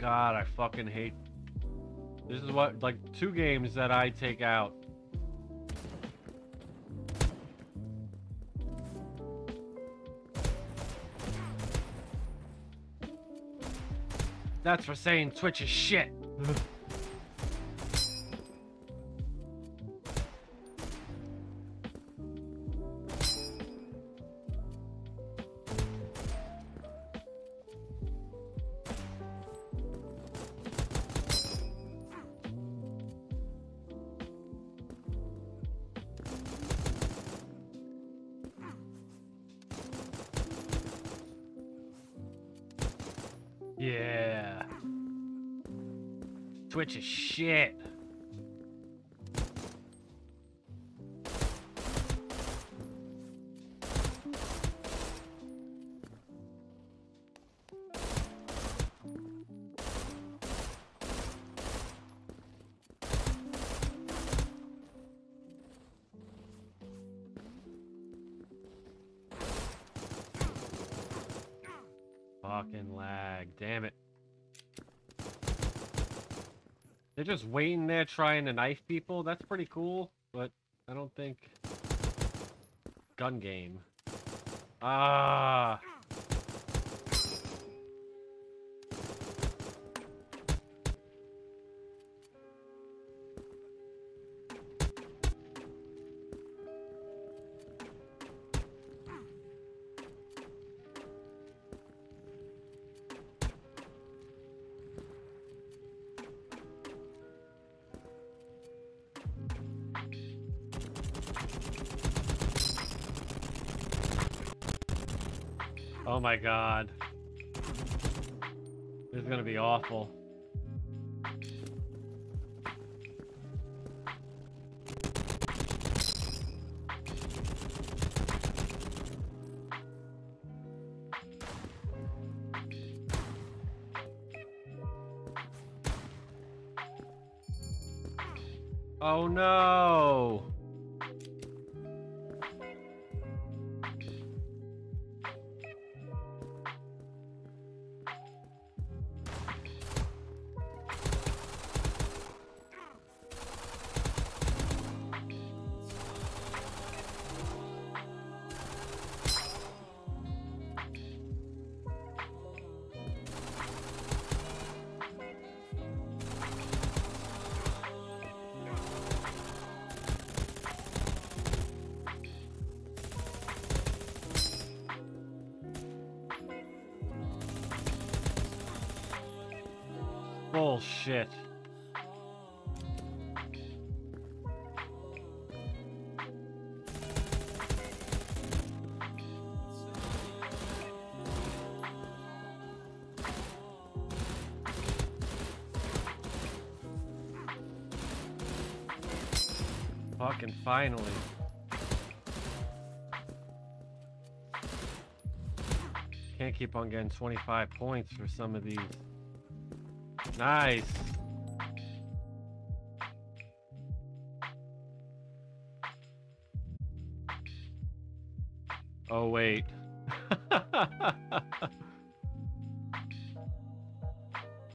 god, I fucking hate. This is what like two games that I take out. That's for saying Twitch is shit. Yeah. Twitch is shit. Fucking lag. Damn it. They're just waiting there trying to knife people. That's pretty cool, but I don't think... Gun game. Ah. Oh my god. This is gonna be awful. Oh no! Bullshit. Fucking finally. Can't keep on getting 25 points for some of these. Nice. Oh, wait.